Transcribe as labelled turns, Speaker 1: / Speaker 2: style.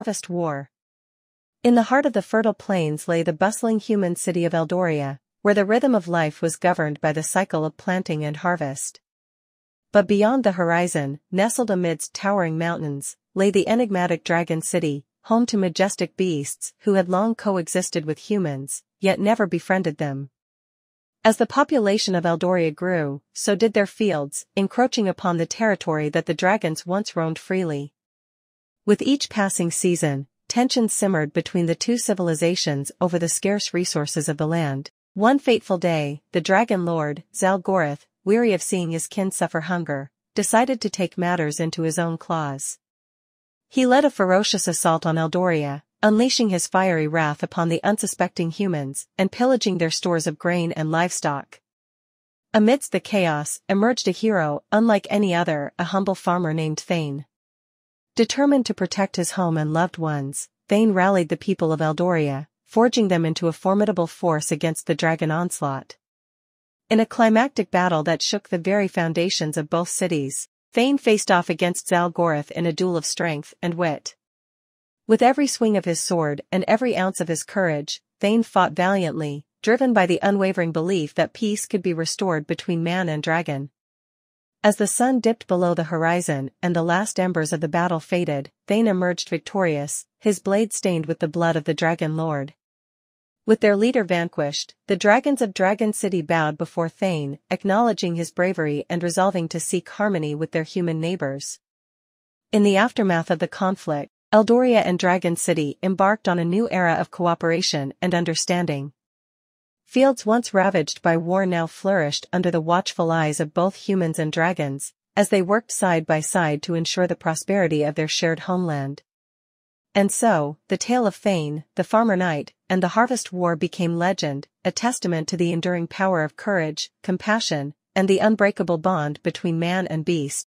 Speaker 1: Harvest War. In the heart of the fertile plains lay the bustling human city of Eldoria, where the rhythm of life was governed by the cycle of planting and harvest. But beyond the horizon, nestled amidst towering mountains, lay the enigmatic Dragon City, home to majestic beasts who had long coexisted with humans, yet never befriended them. As the population of Eldoria grew, so did their fields, encroaching upon the territory that the dragons once roamed freely. With each passing season, tensions simmered between the two civilizations over the scarce resources of the land. One fateful day, the dragon lord, Zalgoroth, weary of seeing his kin suffer hunger, decided to take matters into his own claws. He led a ferocious assault on Eldoria, unleashing his fiery wrath upon the unsuspecting humans and pillaging their stores of grain and livestock. Amidst the chaos emerged a hero unlike any other, a humble farmer named Thane. Determined to protect his home and loved ones, Thane rallied the people of Eldoria, forging them into a formidable force against the dragon onslaught. In a climactic battle that shook the very foundations of both cities, Thane faced off against Zalgoroth in a duel of strength and wit. With every swing of his sword and every ounce of his courage, Thane fought valiantly, driven by the unwavering belief that peace could be restored between man and dragon. As the sun dipped below the horizon and the last embers of the battle faded, Thane emerged victorious, his blade stained with the blood of the Dragon Lord. With their leader vanquished, the dragons of Dragon City bowed before Thane, acknowledging his bravery and resolving to seek harmony with their human neighbors. In the aftermath of the conflict, Eldoria and Dragon City embarked on a new era of cooperation and understanding. Fields once ravaged by war now flourished under the watchful eyes of both humans and dragons, as they worked side by side to ensure the prosperity of their shared homeland. And so, the tale of Thane, the farmer knight, and the harvest war became legend, a testament to the enduring power of courage, compassion, and the unbreakable bond between man and beast.